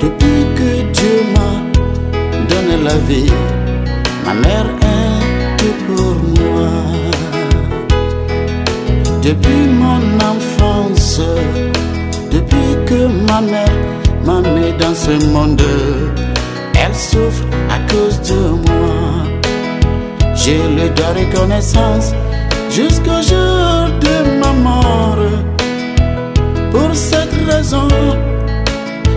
Depuis que Dieu m'a donné la vie, ma mère est pour moi. Depuis mon enfance, depuis que ma mère m'a mis dans ce monde, elle souffre à cause de moi. Le droit de reconnaissance jusqu'au jour de ma mort. Pour cette raison,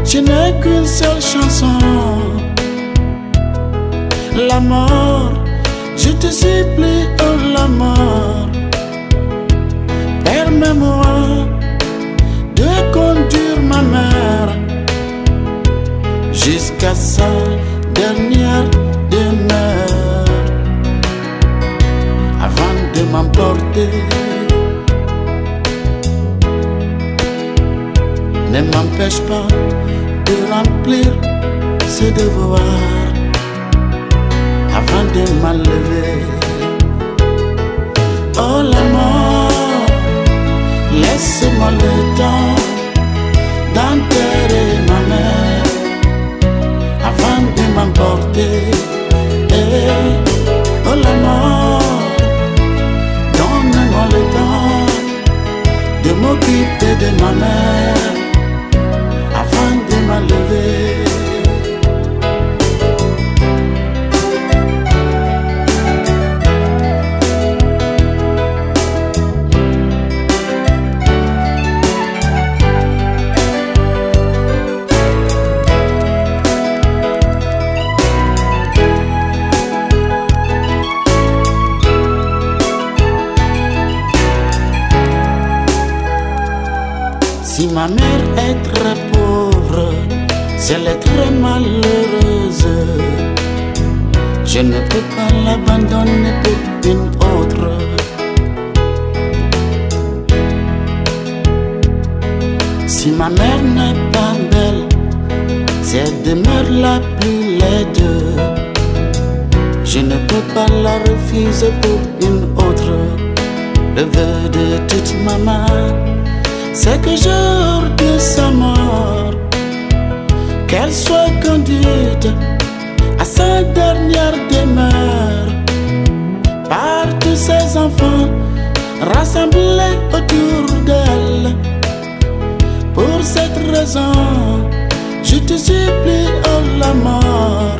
je n'ai qu'une seule chanson. La mort, je te supplie, oh la mort. Permets-moi de conduire ma mère jusqu'à sa dernière demeure avant de m'emporter. Ne m'empêche pas de remplir ce devoir avant de m'enlever. Oh la mort, laisse-moi le temps Si ma mère est très pauvre, si elle est très malheureuse, je ne peux pas l'abandonner pour une autre. Si ma mère n'est pas belle, si elle demeure la plus laide, je ne peux pas la refuser pour une autre. Le vœu de toute maman c'est que jour de sa mort, qu'elle soit conduite à sa dernière demeure par tous ses enfants rassemblés autour d'elle. Pour cette raison, je te supplie, oh la mort,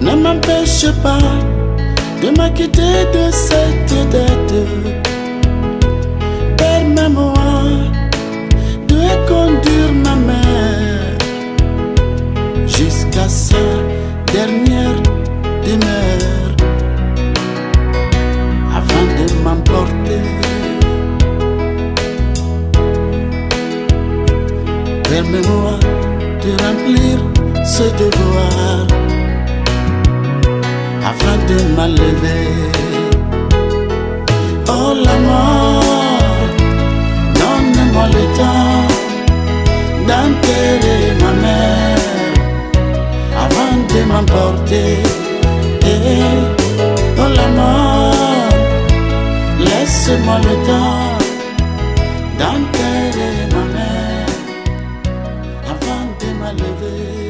ne m'empêche pas de m'acquitter de cette dette. Dernière demeure avant de m'emporter. Permets-moi de remplir ce devoir afin de m'enlever. Oh la mort, donne-moi le temps d'enterrer m'emporter. Eh, oh la mort, laisse-moi le temps d'enterrer ma mère avant de m'enlever.